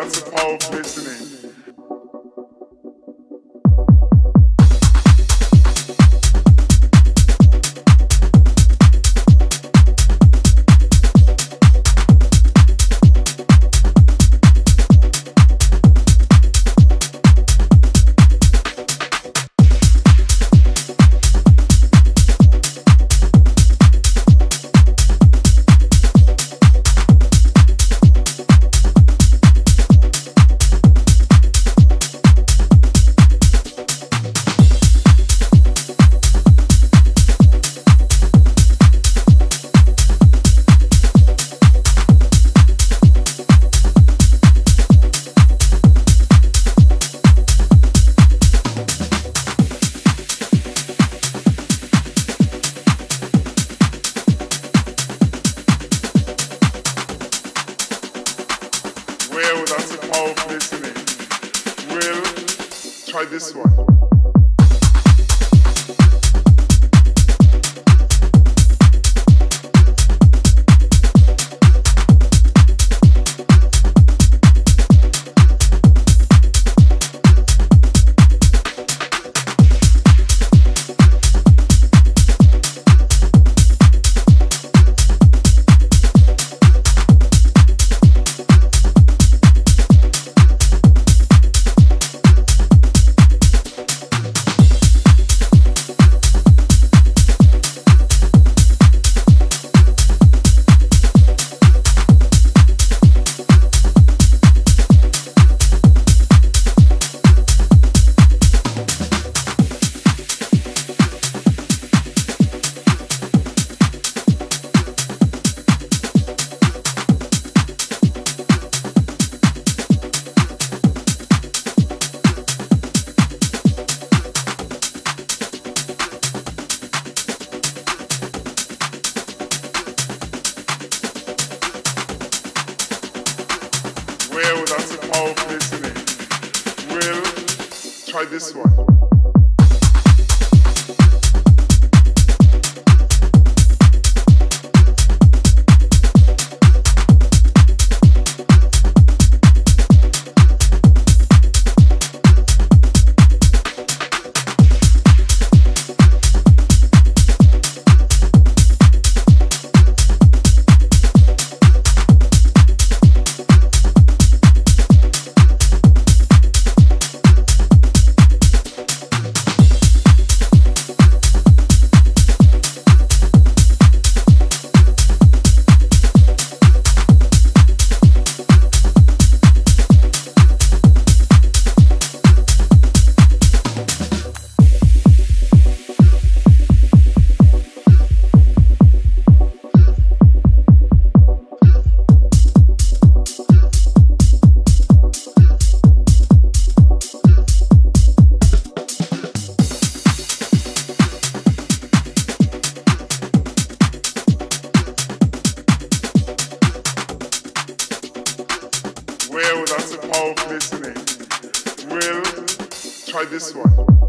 That's a powerful listening. Well, that's a powerful listening will try this one. Well, that's a powerful listening. Well, try this one. of listening. We'll try this one.